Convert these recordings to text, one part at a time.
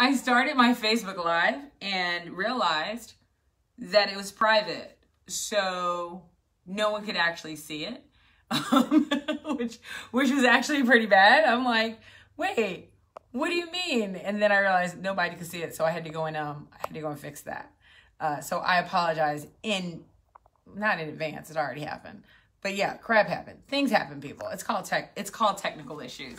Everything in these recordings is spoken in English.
I started my Facebook Live and realized that it was private. So no one could actually see it, um, which, which was actually pretty bad. I'm like, wait, what do you mean? And then I realized nobody could see it. So I had to go and, um, I had to go and fix that. Uh, so I apologize in, not in advance, it already happened. But yeah, crap happened. Things happen, people. It's called tech. It's called technical issues.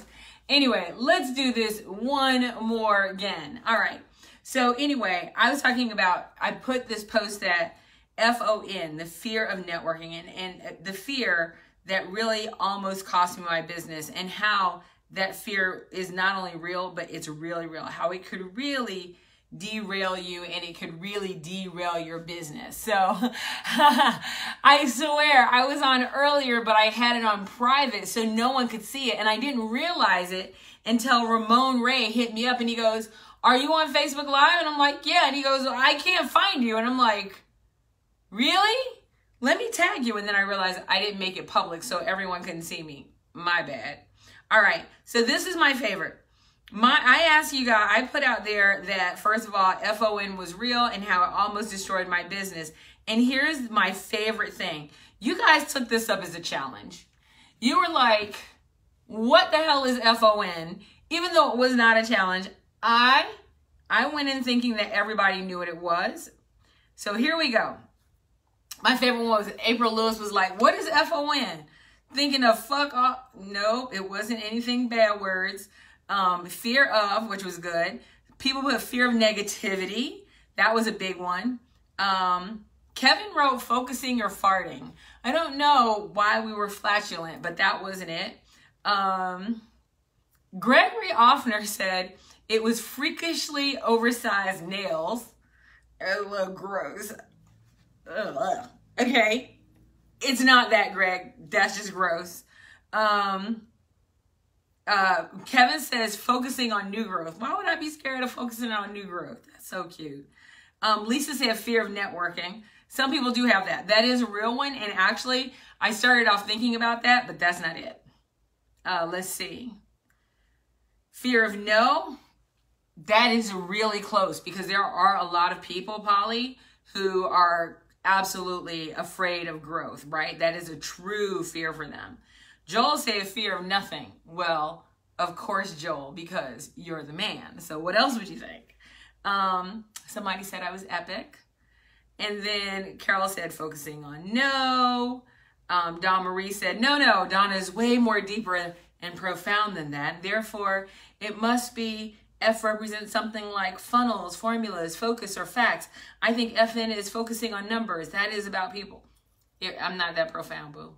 Anyway, let's do this one more again. All right. So anyway, I was talking about, I put this post that F-O-N, the fear of networking and, and the fear that really almost cost me my business and how that fear is not only real, but it's really real. How it could really derail you and it could really derail your business. So I swear I was on earlier, but I had it on private so no one could see it. And I didn't realize it until Ramon Ray hit me up and he goes, Are you on Facebook Live? And I'm like, Yeah. And he goes, I can't find you. And I'm like, Really? Let me tag you. And then I realized I didn't make it public so everyone couldn't see me. My bad. All right. So this is my favorite my I asked you guys, I put out there that first of all, FON was real and how it almost destroyed my business. And here's my favorite thing. You guys took this up as a challenge. You were like, what the hell is FON? Even though it was not a challenge, I I went in thinking that everybody knew what it was. So here we go. My favorite one was April Lewis was like, what is FON? Thinking of fuck off. No, it wasn't anything bad words. Um, fear of, which was good. People with fear of negativity. That was a big one. Um, Kevin wrote focusing or farting. I don't know why we were flatulent, but that wasn't it. Um, Gregory Offner said it was freakishly oversized nails. Little gross. Ugh. Okay. It's not that, Greg. That's just gross. Um, uh, Kevin says focusing on new growth. Why would I be scared of focusing on new growth? That's so cute. Um, Lisa said fear of networking. Some people do have that. That is a real one. And actually, I started off thinking about that, but that's not it. Uh, let's see. Fear of no. That is really close because there are a lot of people, Polly, who are absolutely afraid of growth, right? That is a true fear for them. Joel said fear of nothing. Well, of course, Joel, because you're the man. So what else would you think? Um, somebody said I was epic. And then Carol said focusing on no. Um, Don Marie said, no, no, Dawnna is way more deeper and profound than that. Therefore, it must be F represents something like funnels, formulas, focus, or facts. I think FN is focusing on numbers. That is about people. I'm not that profound, boo.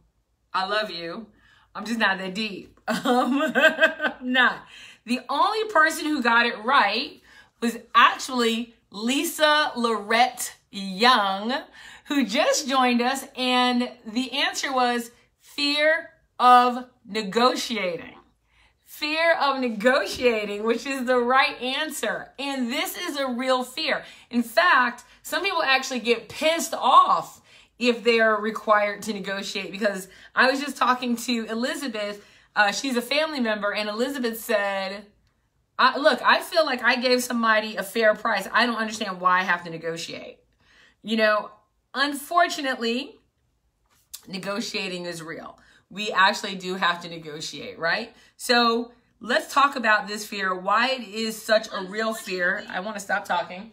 I love you. I'm just not that deep. Um, not. The only person who got it right was actually Lisa Lorette Young, who just joined us. And the answer was fear of negotiating. Fear of negotiating, which is the right answer. And this is a real fear. In fact, some people actually get pissed off if they are required to negotiate. Because I was just talking to Elizabeth, uh, she's a family member, and Elizabeth said, I, Look, I feel like I gave somebody a fair price. I don't understand why I have to negotiate. You know, unfortunately, negotiating is real. We actually do have to negotiate, right? So let's talk about this fear, why it is such a real fear. I want to stop talking.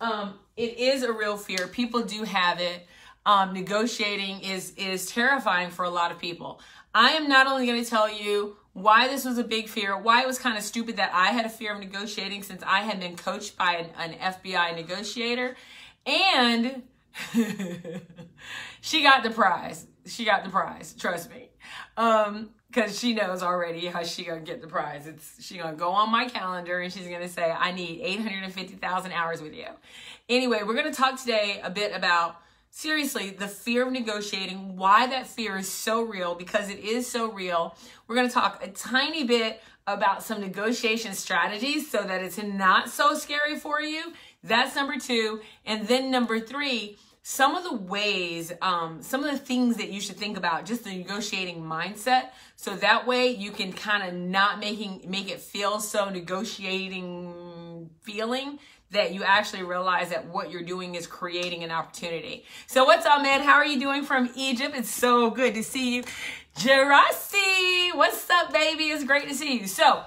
Um, it is a real fear. People do have it um, negotiating is is terrifying for a lot of people. I am not only going to tell you why this was a big fear, why it was kind of stupid that I had a fear of negotiating since I had been coached by an, an FBI negotiator, and she got the prize. She got the prize. Trust me. Um, because she knows already how she gonna get the prize. It's she gonna go on my calendar and she's gonna say, "I need 850,000 hours with you." Anyway, we're gonna talk today a bit about seriously, the fear of negotiating, why that fear is so real, because it is so real. We're going to talk a tiny bit about some negotiation strategies so that it's not so scary for you. That's number two. And then number three, some of the ways, um, some of the things that you should think about, just the negotiating mindset. So that way you can kind of not making, make it feel so negotiating feeling that you actually realize that what you're doing is creating an opportunity. So what's up, man? How are you doing from Egypt? It's so good to see you. Jarasi, what's up, baby? It's great to see you. So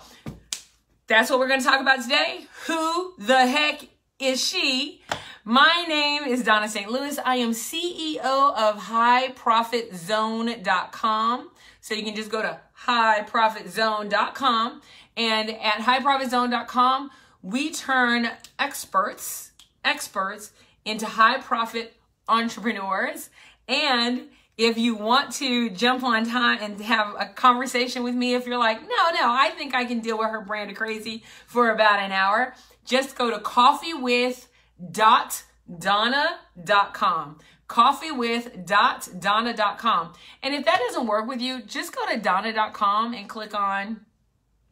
that's what we're going to talk about today. Who the heck is she? My name is Dawnna St. Louis. I am CEO of highprofitzone.com. So you can just go to highprofitzone.com. And at highprofitzone.com, we turn experts, experts into high profit entrepreneurs. And if you want to jump on time and have a conversation with me, if you're like, no, no, I think I can deal with her brand of crazy for about an hour, just go to coffeewith.dawnna.com. Coffeewith.dawnna.com. And if that doesn't work with you, just go to dawnna.com and click on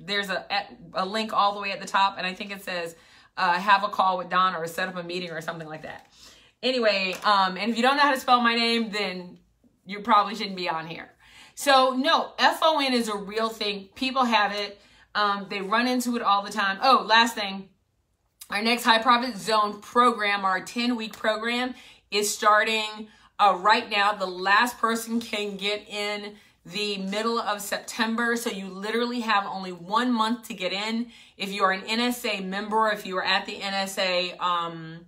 there's a, a link all the way at the top, and I think it says uh, have a call with Don or set up a meeting or something like that. Anyway, um, and if you don't know how to spell my name, then you probably shouldn't be on here. So no, FON is a real thing. People have it. Um, they run into it all the time. Oh, last thing. Our next High Profit Zone program, our 10 week program, is starting uh, right now. The last person can get in the middle of September. So you literally have only one month to get in. If you are an NSA member, if you are at the NSA um,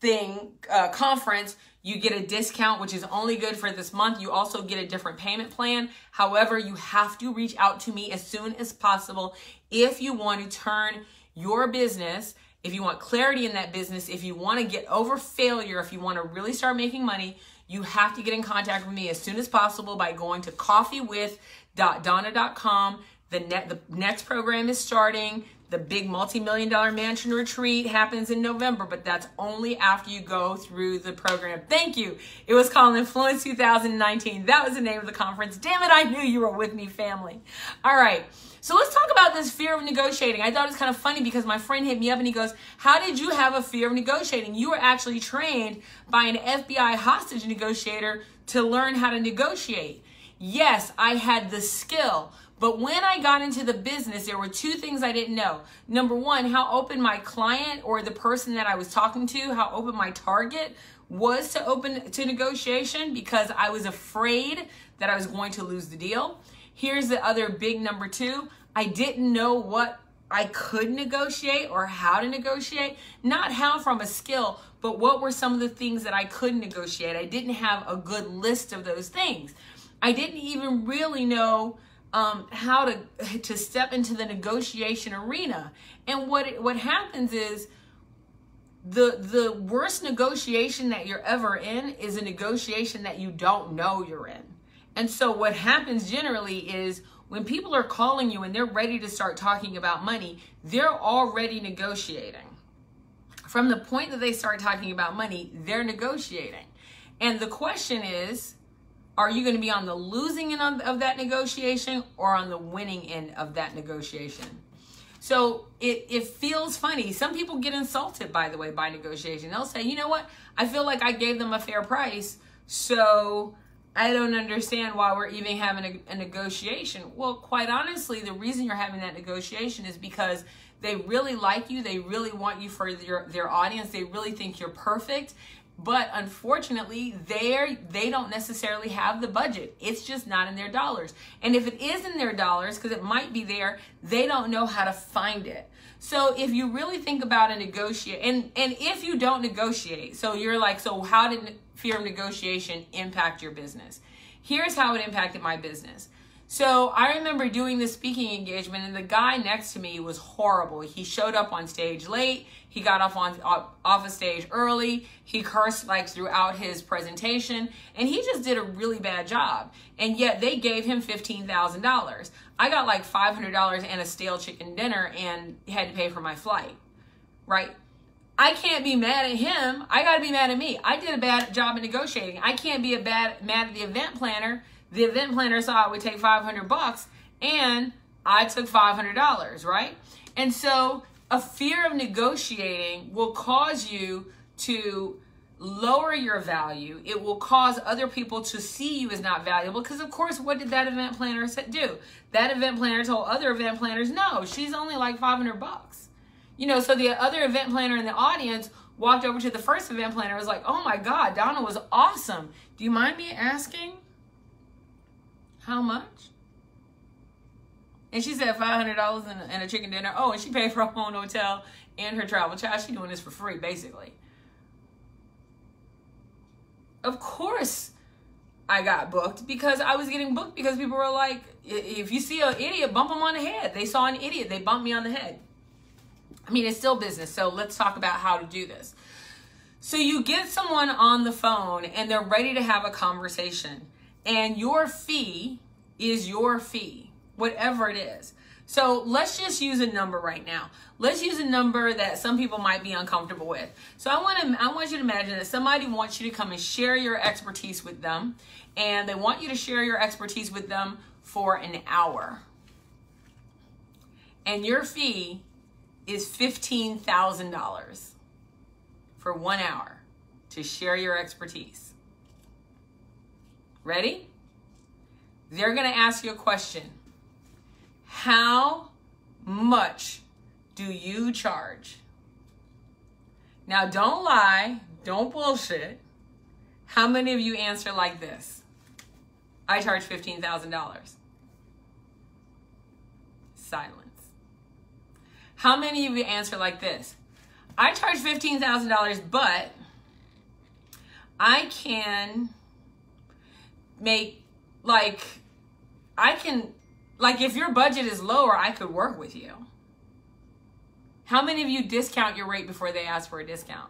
thing uh, conference, you get a discount, which is only good for this month. You also get a different payment plan. However, you have to reach out to me as soon as possible if you want to turn your business if you want clarity in that business, if you want to get over failure, if you want to really start making money, you have to get in contact with me as soon as possible by going to coffeewith.dawnna.com. The, net, the next program is starting. The big multi-million dollar mansion retreat happens in November, but that's only after you go through the program. Thank you. It was called Influence 2019. That was the name of the conference. Damn it, I knew you were with me, family. All right. So let's talk about this fear of negotiating. I thought it's kind of funny because my friend hit me up and he goes, How did you have a fear of negotiating? You were actually trained by an FBI hostage negotiator to learn how to negotiate. Yes, I had the skill. But when I got into the business, there were two things I didn't know. Number one, how open my client or the person that I was talking to, how open my target was to open to negotiation because I was afraid that I was going to lose the deal. Here's the other big number two. I didn't know what I could negotiate or how to negotiate. Not how from a skill, but what were some of the things that I could negotiate. I didn't have a good list of those things. I didn't even really know um, how to to step into the negotiation arena. And what what happens is the the worst negotiation that you're ever in is a negotiation that you don't know you're in. And so what happens generally is when people are calling you and they're ready to start talking about money, they're already negotiating. From the point that they start talking about money, they're negotiating. And the question is, are you going to be on the losing end of that negotiation or on the winning end of that negotiation? So it, it feels funny. Some people get insulted, by the way, by negotiation. They'll say, you know what? I feel like I gave them a fair price. So I don't understand why we're even having a, a, negotiation. Well, quite honestly, the reason you're having that negotiation is because they really like you. They really want you for their, their audience. They really think you're perfect. But unfortunately, they they don't necessarily have the budget. It's just not in their dollars. And if it is in their dollars, because it might be there, they don't know how to find it. So if you really think about a negotiate, and and if you don't negotiate, so you're like, so how did fear of negotiation impact your business? Here's how it impacted my business. So I remember doing this speaking engagement, and the guy next to me was horrible. He showed up on stage late. He got off on off a stage early. He cursed like throughout his presentation, and he just did a really bad job. And yet they gave him fifteen thousand dollars. I got like five hundred dollars and a stale chicken dinner, and had to pay for my flight. Right? I can't be mad at him. I got to be mad at me. I did a bad job of negotiating. I can't be a bad mad at the event planner. The event planner saw it would take 500 bucks and I took $500, right? And so a fear of negotiating will cause you to lower your value. It will cause other people to see you as not valuable because, of course, what did that event planner do? That event planner told other event planners, no, she's only like 500 bucks. You know, so the other event planner in the audience walked over to the first event planner was like, oh my God, Dawnna was awesome. Do you mind me asking how much? And she said $500 and and a chicken dinner. Oh, and she paid for her own hotel and her travel. Child, she's doing this for free, basically. Of course, I got booked because I was getting booked because people were like, if you see an idiot, bump them on the head. They saw an idiot, they bumped me on the head. I mean, it's still business. So let's talk about how to do this. So you get someone on the phone and they're ready to have a conversation, and your fee is your fee, whatever it is. So let's just use a number right now. Let's use a number that some people might be uncomfortable with. So I want to I want you to imagine that somebody wants you to come and share your expertise with them and they want you to share your expertise with them for an hour. And your fee is $15,000 for 1 hour to share your expertise. Ready? They're going to ask you a question. How much do you charge? Now, don't lie, don't bullshit. How many of you answer like this? I charge $15,000. Silence. How many of you answer like this? I charge $15,000, but I can make, like, I can like if your budget is lower, I could work with you. How many of you discount your rate before they ask for a discount?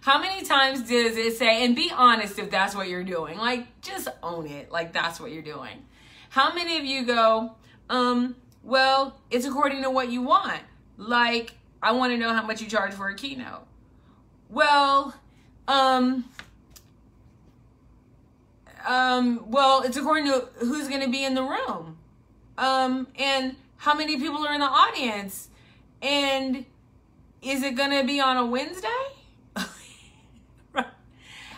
How many times does it say, and be honest if that's what you're doing? Like, just own it. Like, that's what you're doing. How many of you go, um, well, it's according to what you want. Like, I want to know how much you charge for a keynote. Well, um, um, well, it's according to who's going to be in the room um, and how many people are in the audience, and is it gonna be on a Wednesday?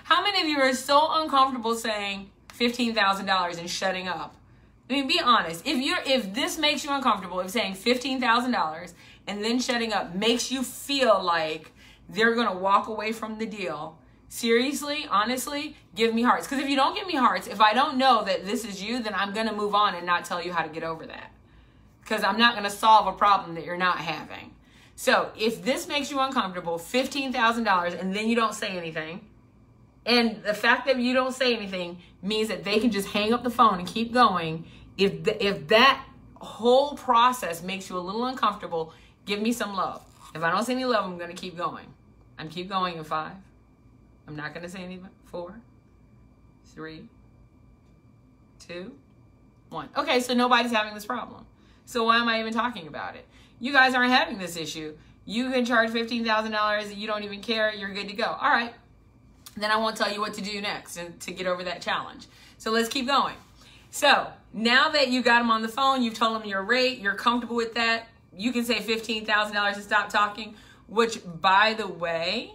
How many of you are so uncomfortable saying fifteen thousand dollars and shutting up? I mean, be honest. If you're if this makes you uncomfortable, if saying fifteen thousand dollars and then shutting up makes you feel like they're gonna walk away from the deal, seriously, honestly, give me hearts. Because if you don't give me hearts, if I don't know that this is you, then I'm going to move on and not tell you how to get over that. Because I'm not going to solve a problem that you're not having. So if this makes you uncomfortable, $15,000, and then you don't say anything, and the fact that you don't say anything means that they can just hang up the phone and keep going. If, the, if that whole process makes you a little uncomfortable, give me some love. If I don't see any love, I'm going to keep going. I'm keep going in five, I'm not going to say anything. Four, three, two, one. Okay, so nobody's having this problem. So why am I even talking about it? You guys aren't having this issue. You can charge $15,000. And you don't even care. You're good to go. All right. Then I won't tell you what to do next to get over that challenge. So let's keep going. So now that you got them on the phone, you've told them your rate, you're comfortable with that. You can say $15,000 and stop talking, which by the way,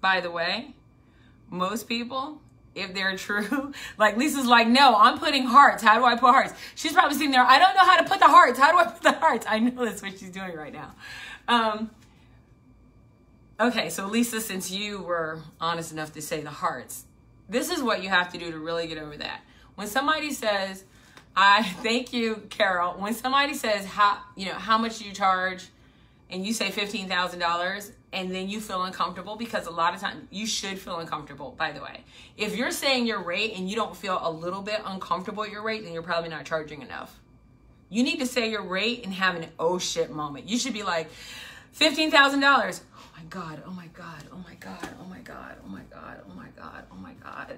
by the way, most people, if they're true, like Lisa's like, no, I'm putting hearts. How do I put hearts? She's probably sitting there, I don't know how to put the hearts. How do I put the hearts? I know that's what she's doing right now. Um, okay, so Lisa, since you were honest enough to say the hearts, this is what you have to do to really get over that. When somebody says, I thank you, Carol. When somebody says how you know how much do you charge, and you say fifteen thousand dollars, and then you feel uncomfortable because a lot of times you should feel uncomfortable by the way. If you're saying your rate and you don't feel a little bit uncomfortable at your rate then you're probably not charging enough. You need to say your rate and have an oh shit moment. You should be like $15000 oh my god oh my god oh my god oh my god oh my god oh my god oh my god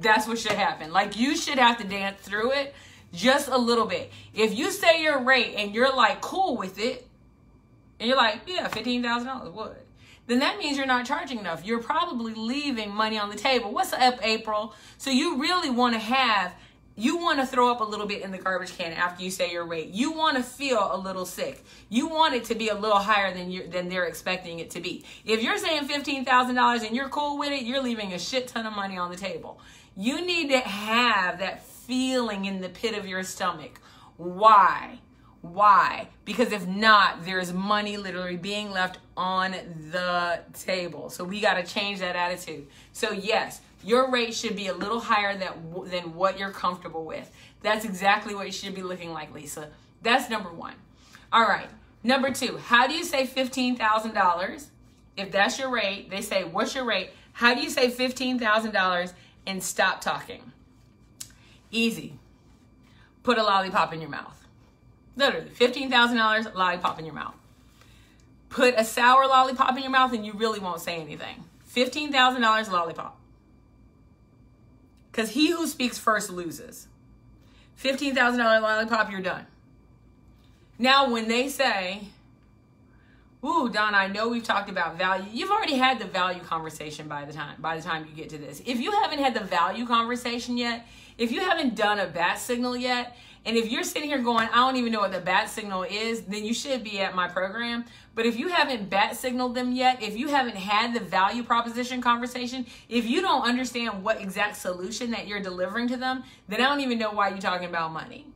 that's what should happen like you should have to dance through it just a little bit if you say your rate and you're like cool with it and you're like, yeah, $15,000 would. Then that means you're not charging enough. You're probably leaving money on the table. What's up, April? So you really want to have you want to throw up a little bit in the garbage can after you say your rate. You want to feel a little sick. You want it to be a little higher than you than they're expecting it to be. If you're saying fifteen thousand dollars and you're cool with it, you're leaving a shit ton of money on the table. You need to have that feeling in the pit of your stomach. Why? Why? Because if not, there's money literally being left on the table. So we got to change that attitude. So yes, your rate should be a little higher than, than what you're comfortable with. That's exactly what you should be looking like, Lisa. That's number one. All right. Number two, how do you say $15,000? If that's your rate, they say, what's your rate? How do you say $15,000 and stop talking? Easy. Put a lollipop in your mouth. Literally, $15,000 lollipop in your mouth. Put a sour lollipop in your mouth and you really won't say anything. $15,000 lollipop. Because he who speaks first loses. $15,000 lollipop, you're done. Now, when they say, Ooh, Don, I know we've talked about value. You've already had the value conversation by the time by the time you get to this. If you haven't had the value conversation yet, if you haven't done a bat signal yet, and if you're sitting here going, I don't even know what the bat signal is, then you should be at my program. But if you haven't bat signaled them yet, if you haven't had the value proposition conversation, if you don't understand what exact solution that you're delivering to them, then I don't even know why you're talking about money.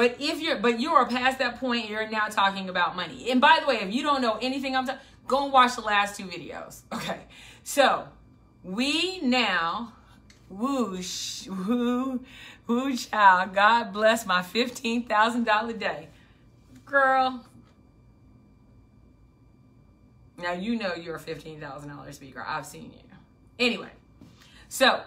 But if you're but you are past that point, you're now talking about money. And by the way, if you don't know anything I'm talking, go and watch the last two videos. Okay. So we now whoosh whoo whoo child. Ah, God bless my fifteen thousand dollar day. Girl, now you know you're a $15,000 speaker. I've seen you. Anyway, so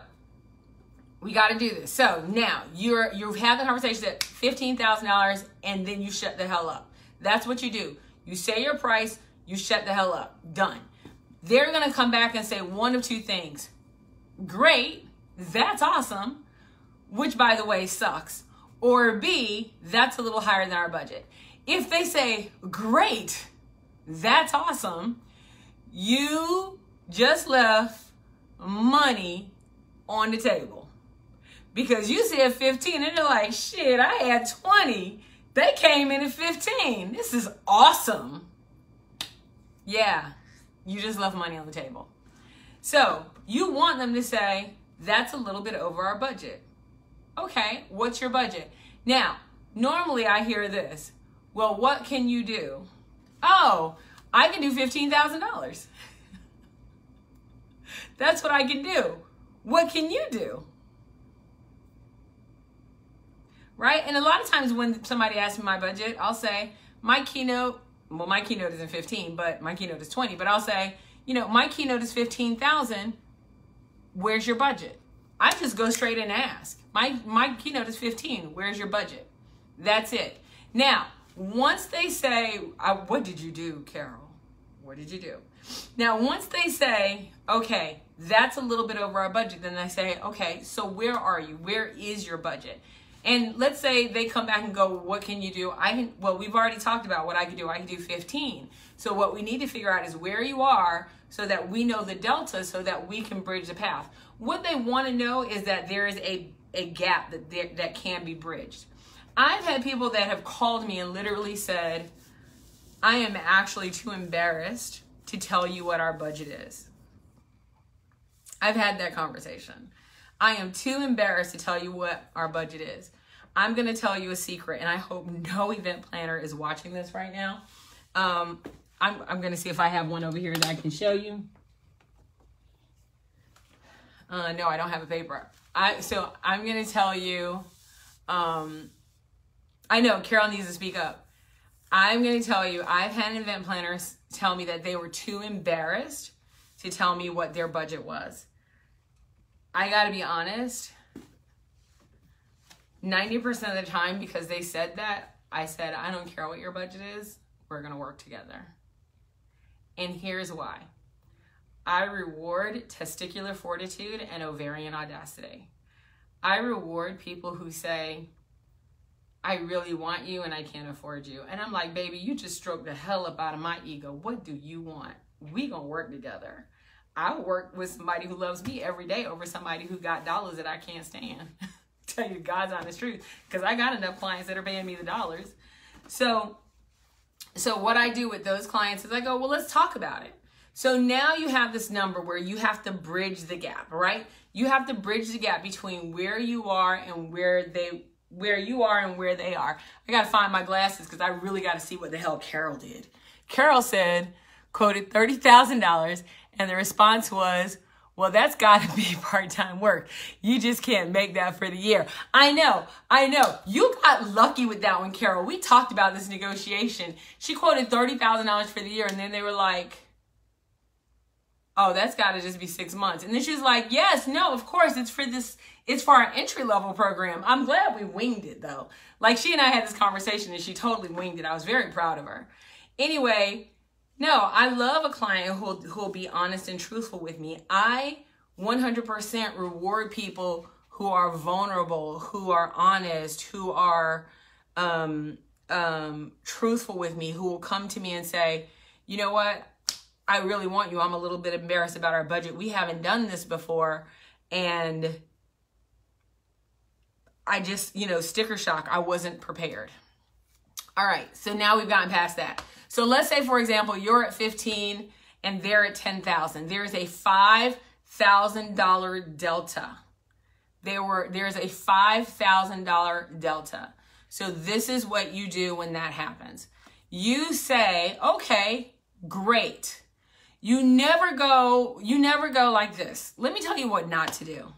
we got to do this. So now you're you've had the conversation at $15,000 and then you shut the hell up. That's what you do. You say your price, you shut the hell up. Done. They're to come back and say one of two things. Great, that's awesome, which by the way sucks. Or B, that's a little higher than our budget. If they say, great, that's awesome. You just left money on the table. Because you said 15 and they're like, shit, I had 20. They came in at 15. This is awesome. Yeah, you just left money on the table. So you want them to say, that's a little bit over our budget. Okay, what's your budget? Now, normally I hear this. Well, what can you do? Oh, I can do $15,000. That's what I can do. What can you do? Right? And a lot of times when somebody asks me my budget, I'll say, my keynote, well, my keynote isn't 15, but my keynote is 20, but I'll say, you know, my keynote is 15,000. Where's your budget? I just go straight and ask. My my keynote is 15. Where's your budget? That's it. Now, once they say, What did you do, Carol? What did you do? Now, once they say, Okay, that's a little bit over our budget, then I say, Okay, so where are you? Where is your budget? And let's say they come back and go, What can you do? I can, well, we've already talked about what I can do. I can do 15. So, what we need to figure out is where you are so that we know the delta so that we can bridge the path. What they want to know is that there is a, a gap that, there, that can be bridged. I've had people that have called me and literally said, I am actually too embarrassed to tell you what our budget is. I've had that conversation. I am too embarrassed to tell you what our budget is. I'm going to tell you a secret, and I hope no event planner is watching this right now. Um, I'm, I'm going to see if I have one over here that I can show you. Uh, no, I don't have a paper. I So I'm going to tell you um, I know Carol needs to speak up. I'm going to tell you, I've had event planners tell me that they were too embarrassed to tell me what their budget was. I got to be honest, 90% of the time, because they said that, I said, I don't care what your budget is, we're to work together. And here's why I reward testicular fortitude and ovarian audacity. I reward people who say, I really want you and I can't afford you. And I'm like, baby, you just stroked the hell up out of my ego. What do you want? We gonna work together. I work with somebody who loves me every day over somebody who got dollars that I can't stand. tell you God's honest truth because I got enough clients that are paying me the dollars. So, so what I do with those clients is I go, well, let's talk about it. So now you have this number where you have to bridge the gap, right? You have to bridge the gap between where you are and where they where you are and where they are. I got to find my glasses because I really got to see what the hell Carol did. Carol said, quoted $30,000 and the response was, well, that's got to be part-time work. You just can't make that for the year. I know, I know. You got lucky with that one, Carol. We talked about this negotiation. She quoted $30,000 for the year and then they were like, oh, that's got to just be six months. And then she was like, yes, no, of course, it's for this, it's for our entry level program. I'm glad we winged it though. Like she and I had this conversation and she totally winged it. I was very proud of her. Anyway, no, I love a client who who will be honest and truthful with me. I 100% reward people who are vulnerable, who are honest, who are um, um, truthful with me, who will come to me and say, you know what, I really want you. I'm a little bit embarrassed about our budget. We haven't done this before. And I just, you know, sticker shock. I wasn't prepared. All right. So now we've gotten past that. So let's say, for example, you're at 15 and they're at 10,000. There's a $5,000 delta. There were, there's a $5,000 delta. So this is what you do when that happens. You say, okay, great. You never go, you never go like this. Let me tell you what not to do.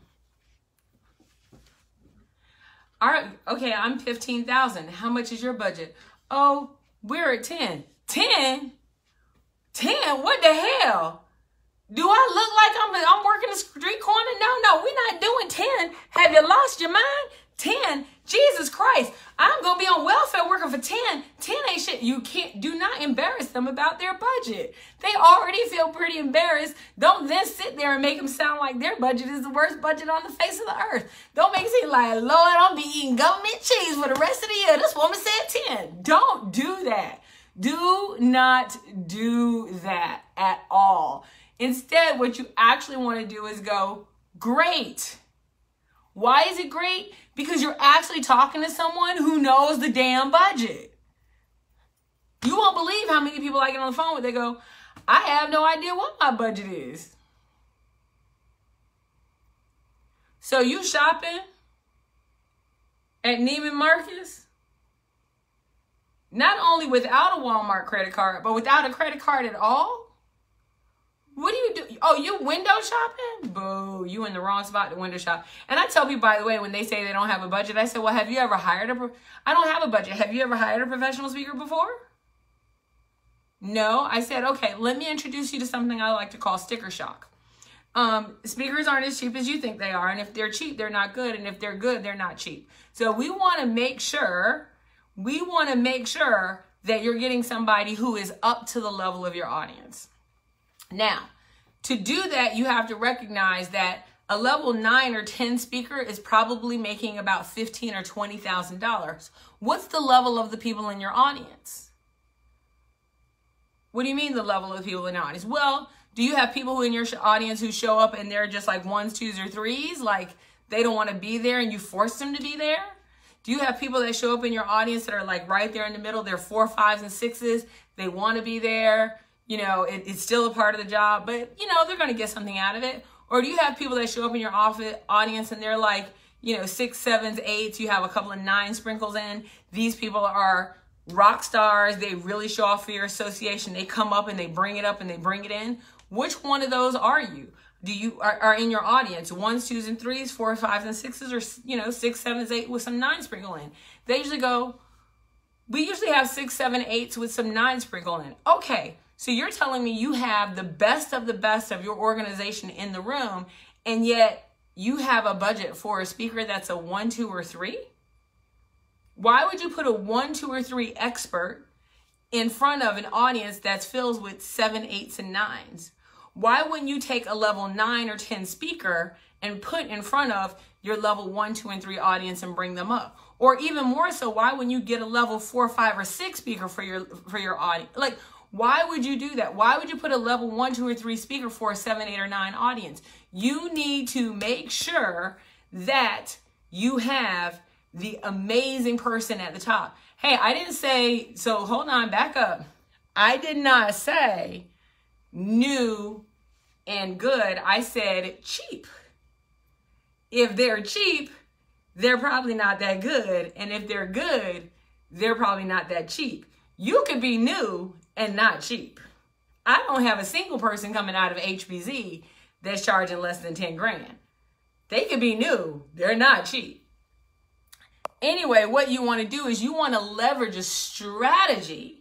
All right, okay, I'm 15,000. How much is your budget? Oh, we're at 10. 10? 10? What the hell? Do I look like I'm, I'm working the street corner? No, no, we're not doing 10. Have you lost your mind? 10. Jesus Christ. I'm to be on welfare working for 10. 10 ain't shit. You can't, do not embarrass them about their budget. They already feel pretty embarrassed. Don't then sit there and make them sound like their budget is the worst budget on the face of the earth. Don't make it seem like, Lord, I'll be eating government cheese for the rest of the year. This woman said 10. Don't do that. Do not do that at all. Instead, what you actually want to do is go, great. Why is it great? Because you're actually talking to someone who knows the damn budget. You won't believe how many people I get on the phone with. They go, I have no idea what my budget is. So you shopping at Neiman Marcus? Not only without a Walmart credit card, but without a credit card at all? What do you do? Oh, you window shopping? Boo, you in the wrong spot to window shop. And I tell people, by the way, when they say they don't have a budget, I say, well, have you ever hired a, I don't have a budget. Have you ever hired a professional speaker before? No, I said, okay, let me introduce you to something I like to call sticker shock. Um, speakers aren't as cheap as you think they are. And if they're cheap, they're not good. And if they're good, they're not cheap. So we want to make sure, we want to make sure that you're getting somebody who is up to the level of your audience. Now, to do that, you have to recognize that a level 9 or 10 speaker is probably making about 15 or $20,000. What's the level of the people in your audience? What do you mean the level of the people in your audience? Well, do you have people in your audience who show up and they're just like ones, twos, or threes? Like they don't want to be there and you force them to be there? Do you have people that show up in your audience that are like right there in the middle? They're four, fives, and sixes. They want to be there you know, it, it's still a part of the job, but you know, they're going to get something out of it. Or do you have people that show up in your office audience and they're like, you know, six, sevens, eights, you have a couple of nine sprinkles in. These people are rock stars. They really show off for your association. They come up and they bring it up and they bring it in. Which one of those are you? Do you are, are in your audience ones, twos, and threes, four, fives, and sixes, or you know, six, sevens, eight with some nine sprinkle in? They usually go. We usually have six, seven, eights with some nine sprinkle in. Okay, so you're telling me you have the best of the best of your organization in the room, and yet you have a budget for a speaker that's a one, two, or three? Why would you put a one, two, or three expert in front of an audience that's filled with seven, eights, and nines? Why wouldn't you take a level nine or 10 speaker and put in front of your level one, two, and three audience and bring them up? Or even more so, why wouldn't you get a level four, five, or six speaker for your for your audience? Like, why would you do that? Why would you put a level one, two, or three speaker for a seven, eight, or nine audience? You need to make sure that you have the amazing person at the top. Hey, I didn't say, so hold on, back up. I did not say new and good. I said cheap. If they're cheap, they're probably not that good. And if they're good, they're probably not that cheap. You could be new and not cheap. I don't have a single person coming out of HPZ that's charging less than 10 grand. They could be new, they're not cheap. Anyway, what you want to do is you want to leverage a strategy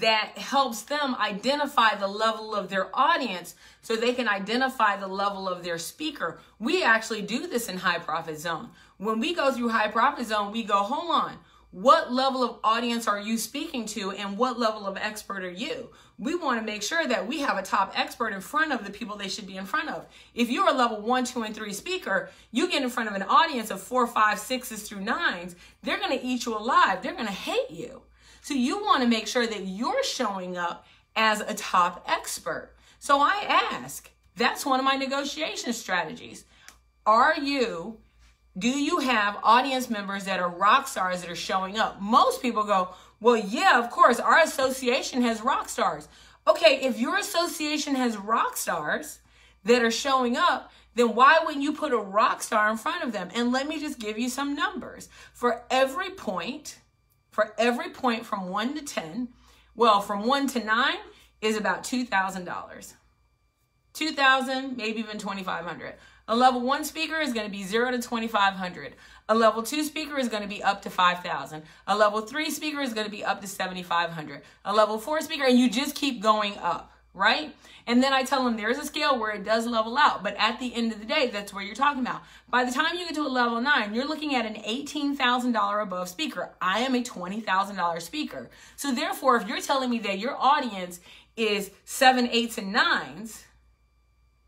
that helps them identify the level of their audience so they can identify the level of their speaker. We actually do this in high profit zone. When we go through high profit zone, we go, hold on, what level of audience are you speaking to and what level of expert are you? We want to make sure that we have a top expert in front of the people they should be in front of. If you're a level one, two, and three speaker, you get in front of an audience of four, five, sixes through nines, they're going to eat you alive. They're going to hate you. So you want to make sure that you're showing up as a top expert. So I ask, that's one of my negotiation strategies. Are you, do you have audience members that are rock stars that are showing up? Most people go, well, yeah, of course, our association has rock stars. Okay, if your association has rock stars that are showing up, then why wouldn't you put a rock star in front of them? And let me just give you some numbers. For every point, for every point from 1 to 10, well, from 1 to 9 is about $2,000. 2000 maybe even 2500 A level 1 speaker is going to be 0 to 2500 A level 2 speaker is going to be up to 5000 A level 3 speaker is going to be up to 7500 A level 4 speaker, and you just keep going up right? And then I tell them there's a scale where it does level out, but at the end of the day, that's where you're talking about. By the time you get to a level nine, you're looking at an $18,000 above speaker. I am a $20,000 speaker. So therefore, if you're telling me that your audience is seven, eights, and nines,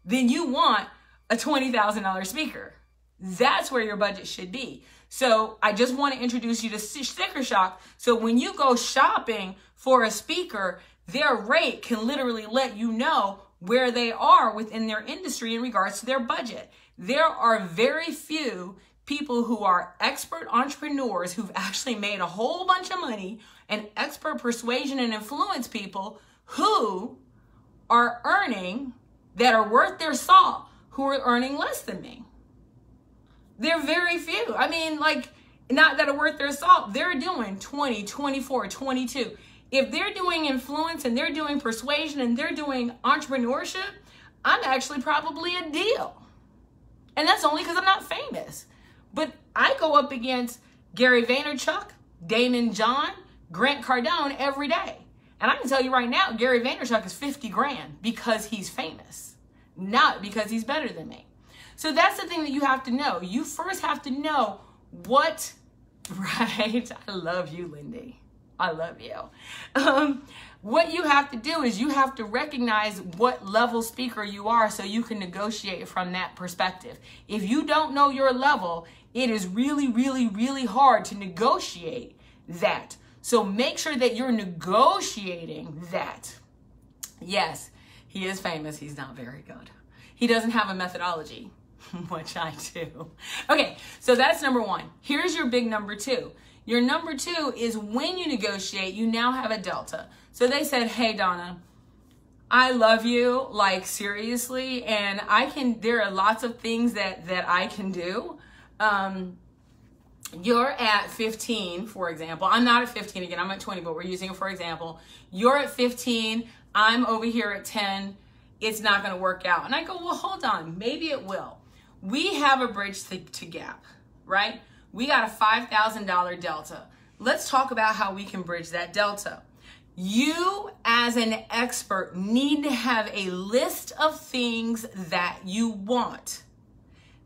then you want a $20,000 speaker. That's where your budget should be. So I just want to introduce you to Sticker Shock. So when you go shopping for a speaker, their rate can literally let you know where they are within their industry in regards to their budget. There are very few people who are expert entrepreneurs who've actually made a whole bunch of money and expert persuasion and influence people who are earning that are worth their salt who are earning less than me. They're very few. I mean, like, not that are worth their salt. They're doing 20, 24, 22 if they're doing influence and they're doing persuasion and they're doing entrepreneurship, I'm actually probably a deal. And that's only because I'm not famous. But I go up against Gary Vaynerchuk, Daymond John, Grant Cardone every day. And I can tell you right now, Gary Vaynerchuk is 50 grand because he's famous, not because he's better than me. So that's the thing that you have to know. You first have to know what, right? I love you, Lindy. I love you. Um, what you have to do is you have to recognize what level speaker you are so you can negotiate from that perspective. If you don't know your level, it is really, really, really hard to negotiate that. So make sure that you're negotiating that. Yes, he is famous. He's not very good. He doesn't have a methodology, which I do. Okay, so that's number one. Here's your big number two. Your number two is when you negotiate, you now have a delta. So they said, hey, Dawnna, I love you, like seriously, and I can, there are lots of things that, that I can do. Um, you're at 15, for example. I'm not at 15 again, I'm at 20, but we're using it for example. You're at 15, I'm over here at 10, it's not gonna work out. And I go, well, hold on, maybe it will. We have a bridge to, to gap, right? We got a $5,000 delta. Let's talk about how we can bridge that delta. You, as an expert, need to have a list of things that you want.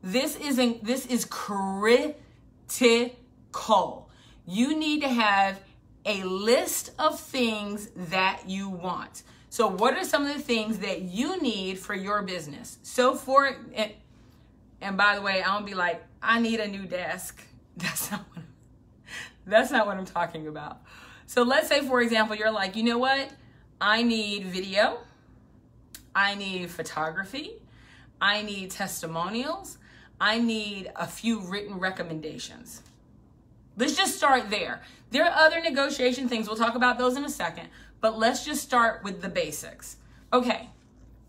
This isn't, this is critical. You need to have a list of things that you want. So, what are some of the things that you need for your business? So, for and, and by the way, I don't be like, I need a new desk. That's not what that's not what I'm talking about. So let's say for example, you're like, you know what? I need video. I need photography. I need testimonials. I need a few written recommendations. Let's just start there. There are other negotiation things. We'll talk about those in a second, but let's just start with the basics. Okay,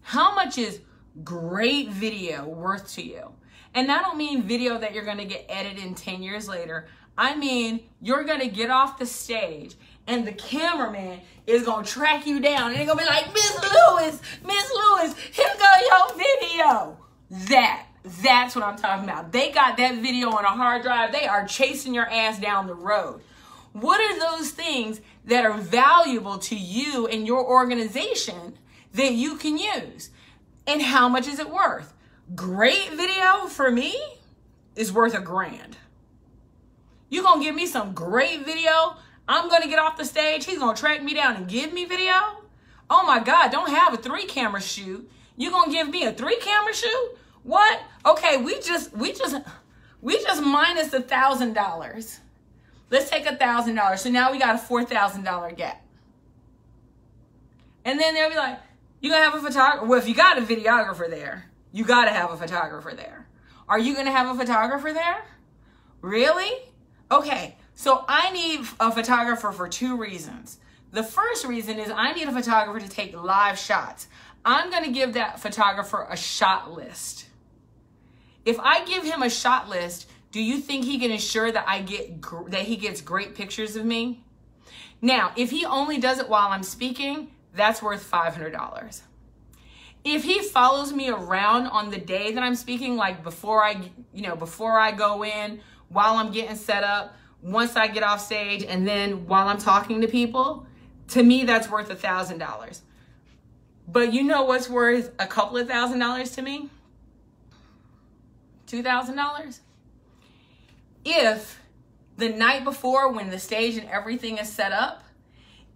how much is great video worth to you? And I don't mean video that you're gonna get edited in 10 years later. I mean, you're gonna get off the stage and the cameraman is gonna track you down and they're gonna be like, Miss Lewis, Miss Lewis, here go your video. That, that's what I'm talking about. They got that video on a hard drive. They are chasing your ass down the road. What are those things that are valuable to you and your organization that you can use? And how much is it worth? Great video for me is worth a grand. You gonna give me some great video? I'm gonna get off the stage. He's gonna track me down and give me video. Oh my God, don't have a three camera shoot. You gonna give me a three camera shoot? What? Okay, we just we just we just minus a thousand dollars. Let's take a thousand dollars. So now we got a four thousand dollar gap. And then they'll be like, you gonna have a photographer? Well, if you got a videographer there, you gotta have a photographer there. Are you gonna have a photographer there? Really? Okay, so I need a photographer for two reasons. The first reason is I need a photographer to take live shots. I'm going to give that photographer a shot list. If I give him a shot list, do you think he can ensure that I get that he gets great pictures of me? Now, if he only does it while I'm speaking, that's worth $500. If he follows me around on the day that I'm speaking, like before I, you know, before I go in, while I'm getting set up, once I get off stage, and then while I'm talking to people, to me, that's worth a thousand dollars. But you know what's worth a couple of thousand dollars to me? $2,000? If the night before, when the stage and everything is set up,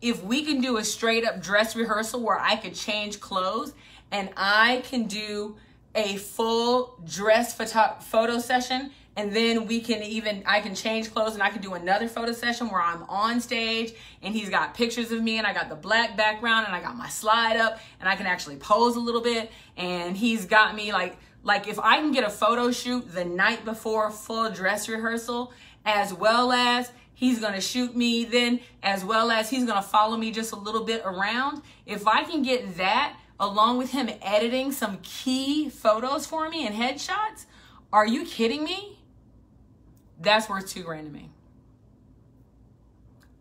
if we can do a straight up dress rehearsal where I could change clothes and I can do a full dress photo, photo session and then we can even i can change clothes and i can do another photo session where i'm on stage and he's got pictures of me and i got the black background and i got my slide up and i can actually pose a little bit. And he's got me like like if i can get a photo shoot the night before full dress rehearsal as well as he's to shoot me then as well as he's to follow me just a little bit around if i can get that along with him editing some key photos for me and headshots are you kidding me that's worth two grand to me.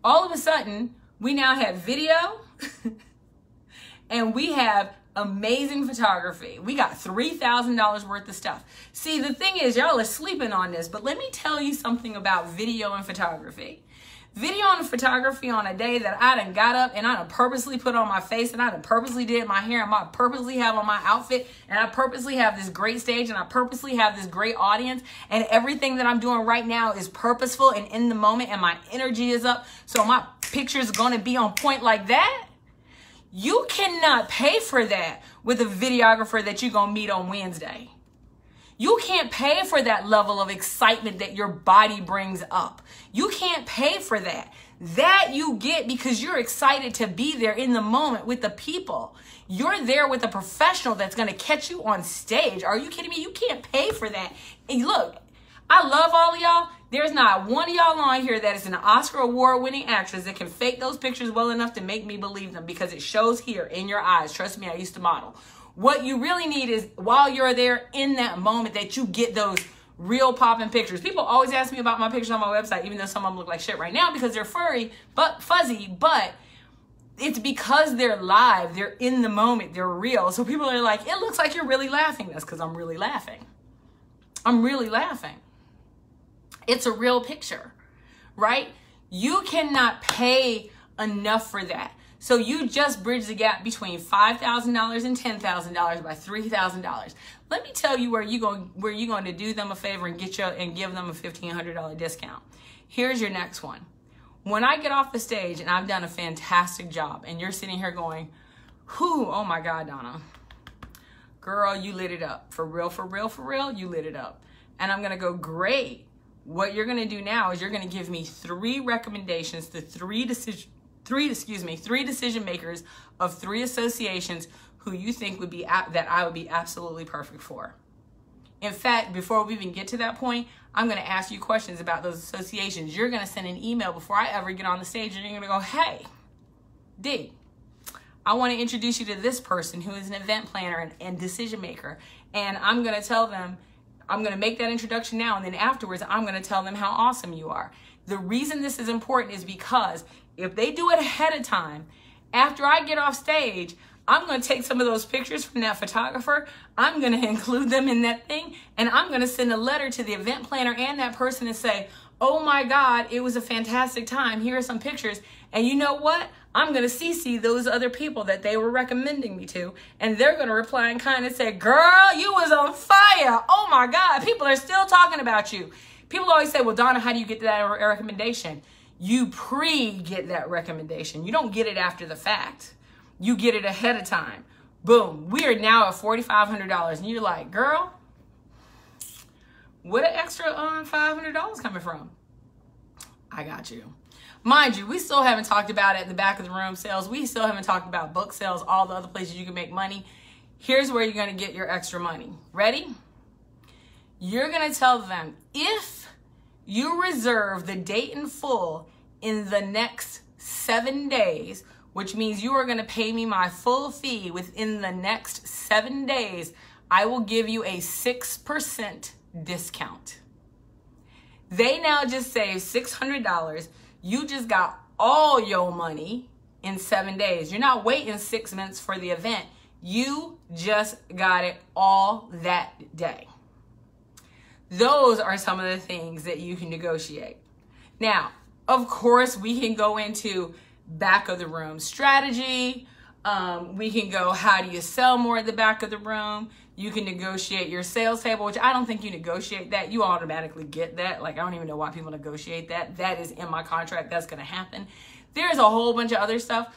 All of a sudden, we now have video and we have amazing photography. We got $3,000 worth of stuff. See, the thing is, y'all are sleeping on this, but let me tell you something about video and photography video and photography on a day that I done got up and I done purposely put on my face and I done purposely did my hair and I purposely have on my outfit and I purposely have this great stage and I purposely have this great audience and everything that I'm doing right now is purposeful and in the moment and my energy is up. So my picture is going to be on point like that. You cannot pay for that with a videographer that you're to meet on Wednesday. You can't pay for that level of excitement that your body brings up. You can't pay for that. That you get because you're excited to be there in the moment with the people. You're there with a professional that's going to catch you on stage. Are you kidding me? You can't pay for that. And look, I love all of y'all. There's not one of y'all on here that is an Oscar award winning actress that can fake those pictures well enough to make me believe them because it shows here in your eyes. Trust me, I used to model. What you really need is while you're there in that moment that you get those real popping pictures. People always ask me about my pictures on my website, even though some of them look like shit right now because they're furry, but fuzzy, but it's because they're live, they're in the moment, they're real. So people are like, it looks like you're really laughing. That's because I'm really laughing. I'm really laughing. It's a real picture, right? You cannot pay enough for that. So you just bridge the gap between $5,000 and $10,000 by $3,000. Let me tell you where you going where you going to do them a favor and get you and give them a $1,500 discount. Here's your next one. When I get off the stage and I've done a fantastic job and you're sitting here going, "Whoo, oh my god, Dawnna. Girl, you lit it up. For real, for real, for real, you lit it up." And I'm going to go, "Great. What you're going to do now is you're going to give me three recommendations to three decisions three, excuse me, three decision makers of three associations who you think would be that I would be absolutely perfect for. In fact, before we even get to that point, I'm going to ask you questions about those associations. You're going to send an email before I ever get on the stage and you're going to go, hey, D, I want to introduce you to this person who is an event planner and, and decision maker. And I'm going to tell them, I'm going to make that introduction now. And then afterwards, I'm going to tell them how awesome you are. The reason this is important is because if they do it ahead of time, after I get off stage, I'm going to take some of those pictures from that photographer. I'm going to include them in that thing. And I'm going to send a letter to the event planner and that person and say, oh my God, it was a fantastic time. Here are some pictures. And you know what? I'm going to CC those other people that they were recommending me to. And they're going to reply and kind of say, girl, you was on fire. Oh my God, people are still talking about you. People always say, well, Dawnna, how do you get that recommendation? You pre get that recommendation. You don't get it after the fact. You get it ahead of time. Boom. We are now at $4,500. And you're like, girl, where the extra um, $500 coming from? I got you. Mind you, we still haven't talked about at the back of the room sales. We still haven't talked about book sales, all the other places you can make money. Here's where you're going to get your extra money. Ready? You're going to tell them if you reserve the date in full in the next seven days, which means you are going to pay me my full fee within the next seven days, I will give you a 6% discount. They now just saved $600. You just got all your money in seven days. You're not waiting six months for the event. You just got it all that day. Those are some of the things that you can negotiate. Now, of course, we can go into back of the room strategy. Um, we can go, how do you sell more at the back of the room? You can negotiate your sales table, which I don't think you negotiate that. You automatically get that. Like, I don't even know why people negotiate that. That is in my contract. That's going to happen. There's a whole bunch of other stuff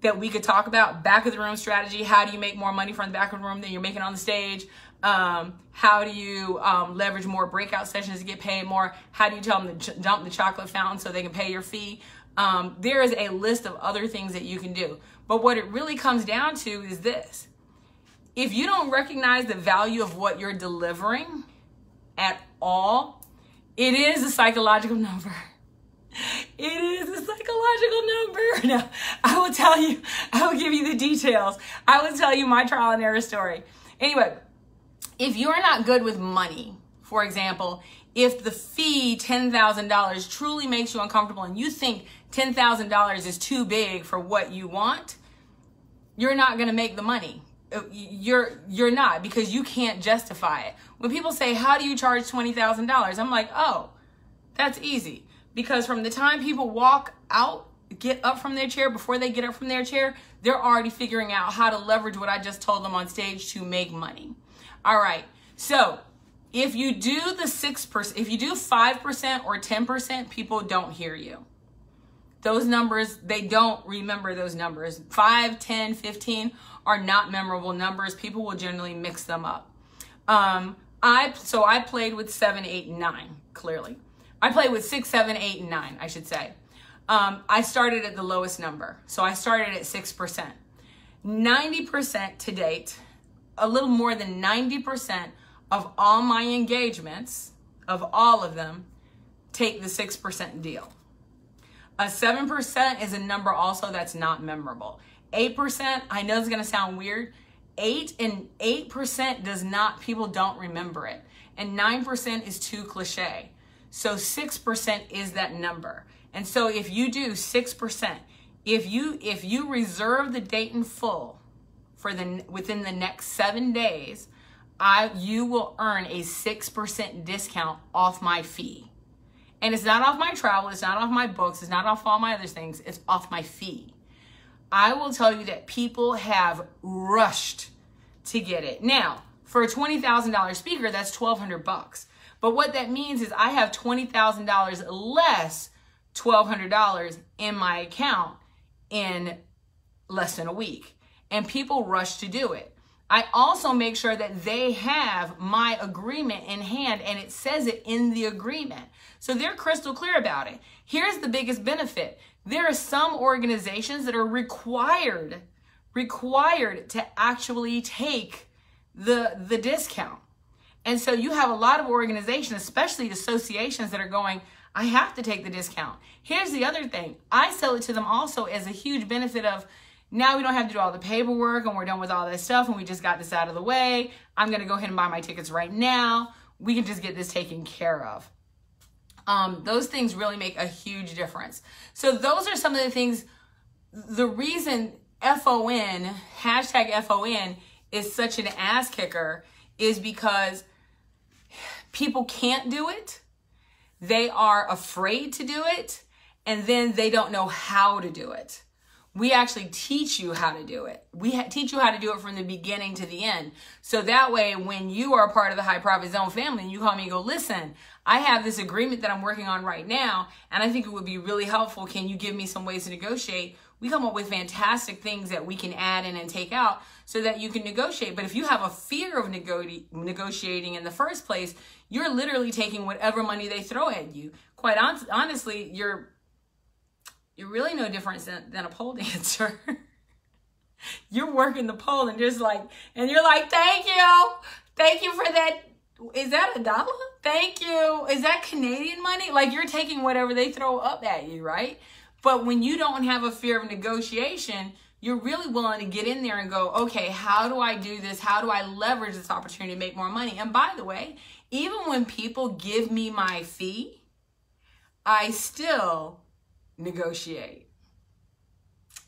that we could talk about. Back of the room strategy. How do you make more money from the back of the room than you're making on the stage? Um, how do you um, leverage more breakout sessions to get paid more? How do you tell them to ch- dump the chocolate fountain so they can pay your fee? Um, there is a list of other things that you can do. But what it really comes down to is this if you don't recognize the value of what you're delivering at all, it is a psychological number. It is a psychological number. Now, I will tell you, I will give you the details. I will tell you my trial and error story. Anyway, if you're not good with money, for example, if the fee $10,000 truly makes you uncomfortable and you think $10,000 is too big for what you want, you're not going to make the money uh, you're you're not because you can't justify it. When people say, "How do you charge $20,000?" I'm like, "Oh, that's easy." Because from the time people walk out, get up from their chair before they get up from their chair, they're already figuring out how to leverage what I just told them on stage to make money. All right. So, if you do the 6%, if you do 5% or 10%, people don't hear you. Those numbers, they don't remember those numbers. 5, 10, 15 are not memorable numbers. People will generally mix them up. Um, I so I played with seven, eight, and nine. Clearly, I played with six, seven, eight, and nine. I should say. Um, I started at the lowest number, so I started at six percent. Ninety percent to date, a little more than ninety percent of all my engagements, of all of them, take the six percent deal. A 7% is a number also that's not memorable. 8%, I know it's going to sound weird. 8 and 8% does not people don't remember it. And 9% is too cliche. So 6% is that number. And so if you do 6%, if you if you reserve the date in full for the within the next 7 days, I you will earn a 6% discount off my fee. And it's not off my travel, it's not off my books, it's not off all my other things, it's off my fee. I will tell you that people have rushed to get it. Now, for a $20,000 speaker, that's 1200 bucks. But what that means is I have $20,000 less $1,200 in my account in less than a week. And people rush to do it. I also make sure that they have my agreement in hand and it says it in the agreement. So they're crystal clear about it. Here's the biggest benefit there are some organizations that are required required to actually take the the discount And so you have a lot of organizations, especially associations that are going, I have to take the discount. Here's the other thing. I sell it to them also as a huge benefit of now we don't have to do all the paperwork and we're done with all this stuff and we just got this out of the way. I'm going to go ahead and buy my tickets right now. We can just get this taken care of. Um, those things really make a huge difference. So those are some of the things, the reason FON, hashtag FON is such an ass kicker is because people can't do it. They are afraid to do it and then they don't know how to do it we actually teach you how to do it. We ha- teach you how to do it from the beginning to the end. So that way, when you are part of the high profit zone family and you call me and go, listen, I have this agreement that I'm working on right now, and I think it would be really helpful. Can you give me some ways to negotiate? We come up with fantastic things that we can add in and take out so that you can negotiate. But if you have a fear of nego- negotiating in the first place, you're literally taking whatever money they throw at you. Quite on- honestly, you're you're really no different than, than a pole dancer. you're working the pole and just like, and you're like, thank you. Thank you for that. Is that a dollar? Thank you. Is that Canadian money? Like you're taking whatever they throw up at you, right? But when you don't have a fear of negotiation, you're really willing to get in there and go, okay, how do I do this? How do I leverage this opportunity to make more money? And by the way, even when people give me my fee, I still negotiate.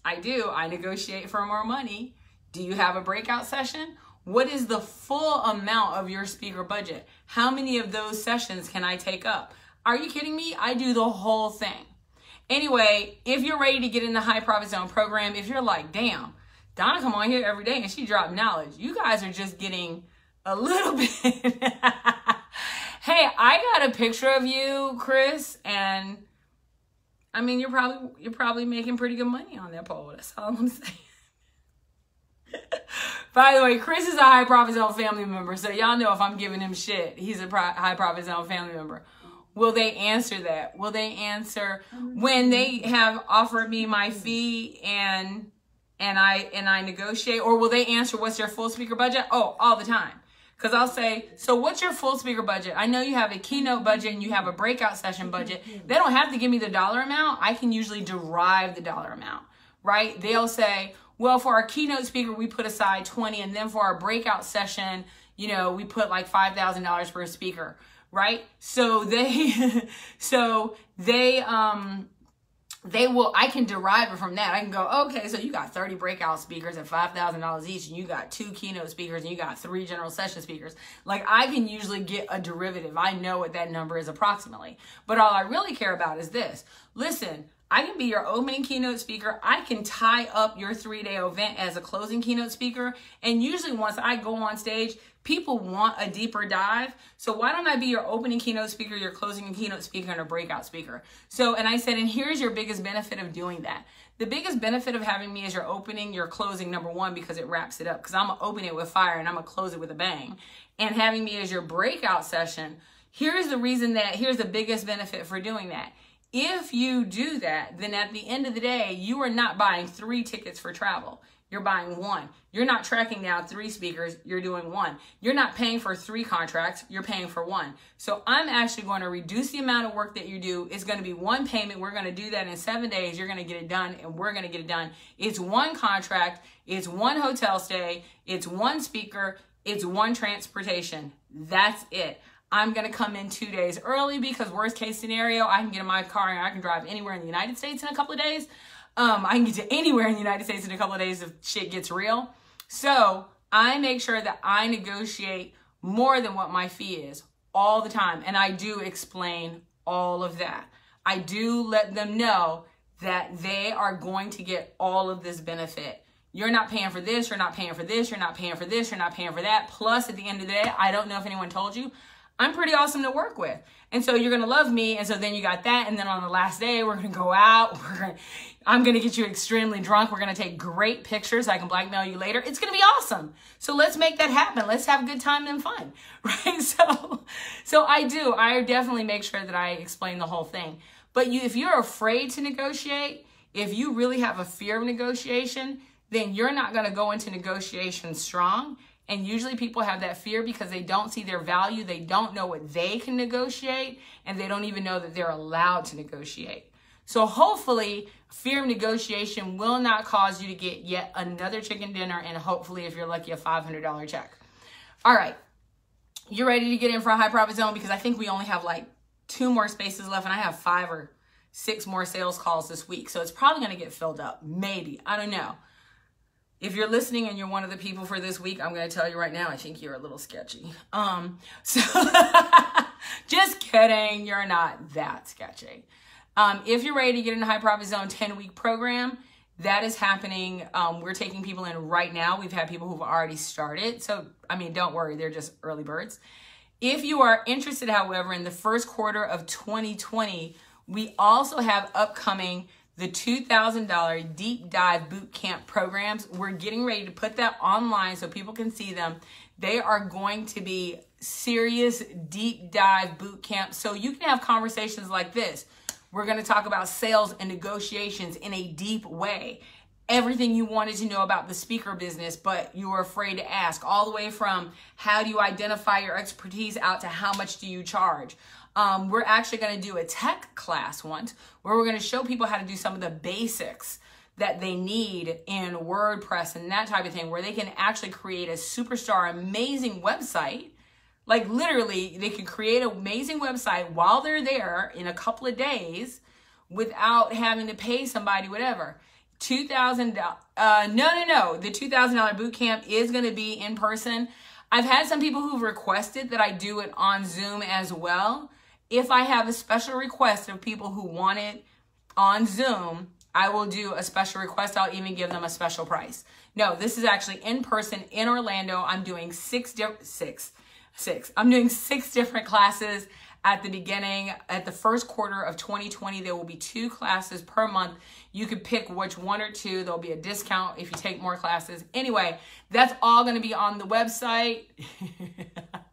I do. I negotiate for more money. Do you have a breakout session? What is the full amount of your speaker budget? How many of those sessions can I take up? Are you kidding me? I do the whole thing. Anyway, if you're ready to get in the high profit zone program, if you're like, damn, Dawnna come on here every day and she dropped knowledge. You guys are just getting a little bit. hey, I got a picture of you, Chris, and I mean, you're probably you're probably making pretty good money on that pole. That's all I'm saying. By the way, Chris is a high profit zone family member, so y'all know if I'm giving him shit, he's a pro- high profit zone family member. Will they answer that? Will they answer when they have offered me my fee and and I and I negotiate, or will they answer what's your full speaker budget? Oh, all the time. Because I'll say, so what's your full speaker budget? I know you have a keynote budget and you have a breakout session budget. They don't have to give me the dollar amount. I can usually derive the dollar amount, right? They'll say, well, for our keynote speaker, we put aside 20 and then for our breakout session, you know, we put like $5,000 per speaker, right? So they, so they, um, they will i can derive it from that. I can go okay so you got 30 breakout speakers at $5000 each and you got two keynote speakers and you got three general session speakers. Like i can usually get a derivative. I know what that number is approximately. But all i really care about is this. Listen I can be your opening keynote speaker. I can tie up your three day event as a closing keynote speaker. And usually, once I go on stage, people want a deeper dive. So why don't I be your opening keynote speaker, your closing keynote speaker, and a breakout speaker? So, and I said, and here's your biggest benefit of doing that. The biggest benefit of having me as your opening, your closing, number one, because it wraps it up, because I'm gonna open it with fire and I'm gonna close it with a bang. And having me as your breakout session, here's the reason that, here's the biggest benefit for doing that. If you do that, then at the end of the day, you are not buying three tickets for travel you're buying one. You're not tracking down three speakers, you're doing one. You're not paying for three contracts, you're paying for one. So I'm actually going to reduce the amount of work that you do. It's going to be one payment. We're going to do that in seven days. You're going to get it done, and we're going to get it done. It's one contract, it's one hotel stay, it's one speaker, it's one transportation. That's it. I'm going to come in two days early because, worst case scenario, I can get in my car and I can drive anywhere in the United States in a couple of days. Um, I can get to anywhere in the United States in a couple of days if shit gets real. So I make sure that I negotiate more than what my fee is all the time. And I do explain all of that. I do let them know that they are going to get all of this benefit. You're not paying for this, you're not paying for this, you're not paying for this, you're not paying for that. Plus, at the end of the day, I don't know if anyone told you, I'm pretty awesome to work with. And so you're gonna love me. And so then you got that. And then on the last day, we're gonna go out. We're gonna, I'm gonna get you extremely drunk. We're gonna take great pictures. I can blackmail you later. It's gonna be awesome. So let's make that happen. Let's have a good time and fun, right? So, so I do. I definitely make sure that I explain the whole thing. But you, if you're afraid to negotiate, if you really have a fear of negotiation, then you're not gonna go into negotiation strong And usually people have that fear because they don't see their value, they don't know what they can negotiate, and they don't even know that they're allowed to negotiate. So hopefully, fear of negotiation will not cause you to get yet another chicken dinner and hopefully, if you're lucky, a $500 check. All right. You're ready to get in for a high profit zone because I think we only have like two more spaces left and I have five or six more sales calls this week. So it's probably going to get filled up. Maybe. I don't know. If you're listening and you're one of the people for this week, I'm going to tell you right now, I think you're a little sketchy. Um, so just kidding. You're not that sketchy. Um, if you're ready to get in a high profit zone 10 week program, that is happening. Um, we're taking people in right now. We've had people who've already started. So, I mean, don't worry, they're just early birds. If you are interested, however, in the first quarter of 2020, we also have upcoming the $2,000 deep dive boot camp programs. We're getting ready to put that online so people can see them. They are going to be serious deep dive boot camp so you can have conversations like this. We're going to talk about sales and negotiations in a deep way. Everything you wanted to know about the speaker business, but you were afraid to ask, all the way from how do you identify your expertise out to how much do you charge. Um, we're actually going to do a tech class once where we're going to show people how to do some of the basics that they need in WordPress and that type of thing, where they can actually create a superstar, amazing website. Like literally, they can create an amazing website while they're there in a couple of days without having to pay somebody whatever. Two thousand. Uh, no, no, no. The two thousand dollar boot camp is going to be in person. I've had some people who've requested that I do it on Zoom as well. If I have a special request of people who want it on Zoom, I will do a special request. I'll even give them a special price. No, this is actually in person in Orlando. I'm doing six, six, six. I'm doing six different classes at the beginning. At the first quarter of 2020, there will be two classes per month. You could pick which one or two. There'll be a discount if you take more classes. Anyway, that's all going to be on the website.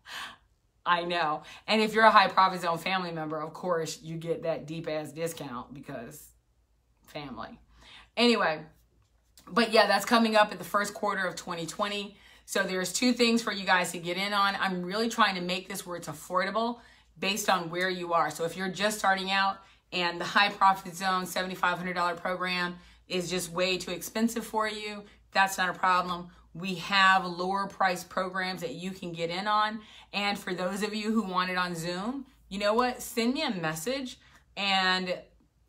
I know. And if you're a high profit zone family member, of course, you get that deep ass discount because family. Anyway, but yeah, that's coming up at the first quarter of 2020. So there's two things for you guys to get in on. I'm really trying to make this where it's affordable based on where you are. So if you're just starting out and the high profit zone $7,500 program is just way too expensive for you, that's not a problem. We have lower price programs that you can get in on. And for those of you who want it on Zoom, you know what? Send me a message and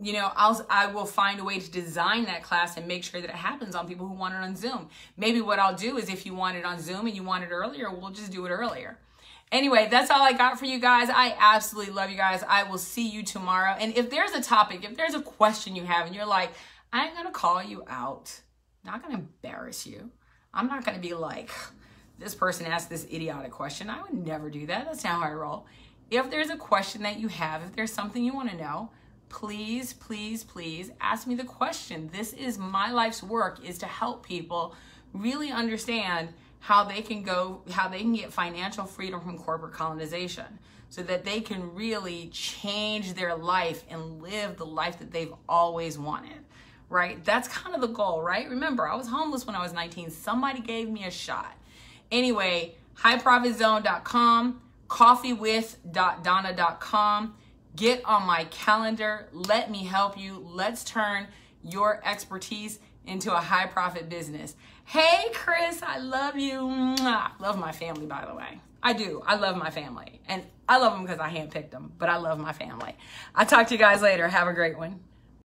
you know, I'll I will find a way to design that class and make sure that it happens on people who want it on Zoom. Maybe what I'll do is if you want it on Zoom and you want it earlier, we'll just do it earlier. Anyway, that's all I got for you guys. I absolutely love you guys. I will see you tomorrow. And if there's a topic, if there's a question you have and you're like, I'm going to call you out, not going to embarrass you. I'm not going to be like, this person asked this idiotic question. I would never do that. That's not how I roll. If there's a question that you have, if there's something you want to know, please, please, please ask me the question. This is my life's work is to help people really understand how they can go, how they can get financial freedom from corporate colonization so that they can really change their life and live the life that they've always wanted right? That's kind of the goal, right? Remember, I was homeless when I was 19. Somebody gave me a shot. Anyway, highprofitzone.com, coffeewith.dawnna.com. Get on my calendar. Let me help you. Let's turn your expertise into a high profit business. Hey, Chris, I love you. Mwah. Love my family, by the way. I do. I love my family. And I love them because I handpicked them, but I love my family. I'll talk to you guys later. Have a great one.